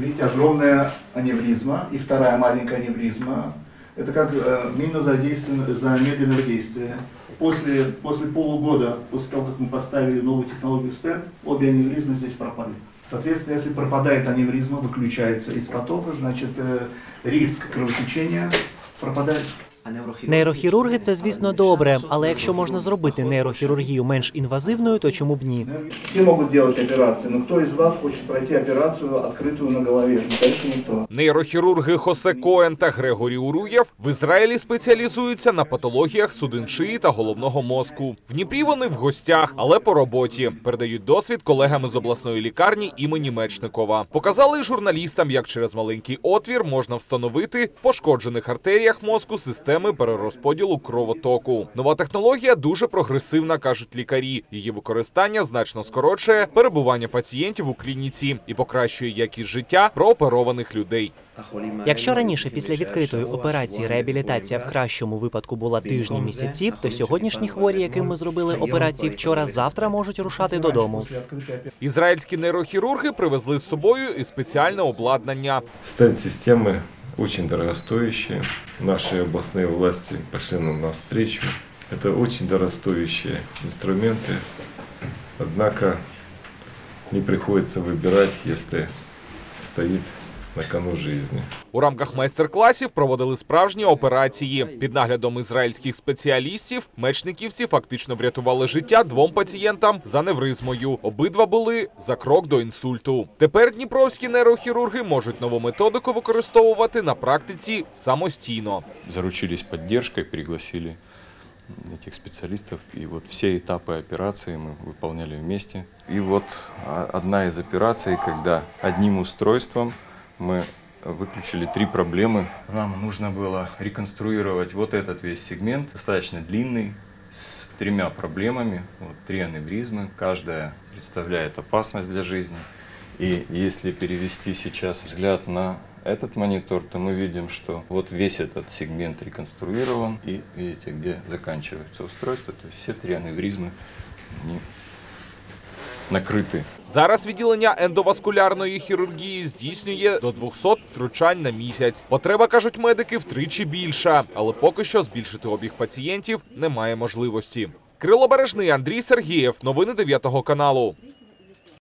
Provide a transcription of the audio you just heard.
Видите, огромная аневризма и вторая маленькая аневризма. Это как э, минус задействован- замедленного действия. После, после полугода, после того, как мы поставили новую технологию стенд, обе аневризмы здесь пропали. Соответственно, если пропадает аневризма, выключается из потока, значит э, риск кровотечения пропадает. Нейрохірурги це, звісно, добре, але якщо можна зробити нейрохірургію менш інвазивною, то чому б ні? Все могут делать операции, но кто из вас хочет пройти операцию открытую на голове? Конечно. Нейрохірурги Хосе Коен та Грегорі Уруєв в Ізраїлі спеціалізуються на патологіях судин шиї та головного мозку. В Дніпрі вони в гостях, але по роботі передають досвід колегам із обласної лікарні імені Мечникова. Показали журналістам, як через маленький отвір можна встановити в пошкоджених артеріях мозку системи перерозподілу кровотоку. Нова технологія дуже прогресивна, кажуть лікарі. Її використання значно скорочує перебування пацієнтів у клініці і покращує якість життя прооперованих людей. Якщо раніше після відкритої операції реабілітація в кращому випадку була тижні місяці, то сьогоднішні хворі, яким ми зробили операції вчора, завтра можуть рушати додому. Ізраїльські нейрохірурги привезли з собою і спеціальне обладнання. Стенд-системы очень дорогостоящие. Наши областные власти пошли нам навстречу. Это очень дорогостоящие инструменты. Однако не приходится выбирать, если стоит на кону жизни. У рамках майстер-класів проводили справжні операції. Під наглядом ізраїльських спеціалістів мечниківці фактично врятували життя двом пацієнтам з аневризмою. Обидва були за крок до інсульту. Тепер дніпровські нейрохірурги можуть нову методику використовувати на практиці самостійно. заручились поддержкой, пригласили этих специалистов. И вот все этапы операции мы выполняли вместе. И вот а, одна из операций, когда одним устройством мы выключили три проблемы. Нам нужно было реконструировать вот этот весь сегмент, достаточно длинный, с тремя проблемами, вот, три аневризмы, каждая представляет опасность для жизни. И если перевести сейчас взгляд на этот монитор, то мы видим, что вот весь этот сегмент реконструирован. И видите, где заканчивается устройство, то есть все три аневризмы они накрыты. Зараз відділення ендоваскулярної хірургії здійснює до 200 втручань на місяць. Потреба, кажуть медики, втричі більша, але поки що збільшити обіг пацієнтів немає можливості. Крило Бережний, Андрій Сергієв. Новини 9 каналу.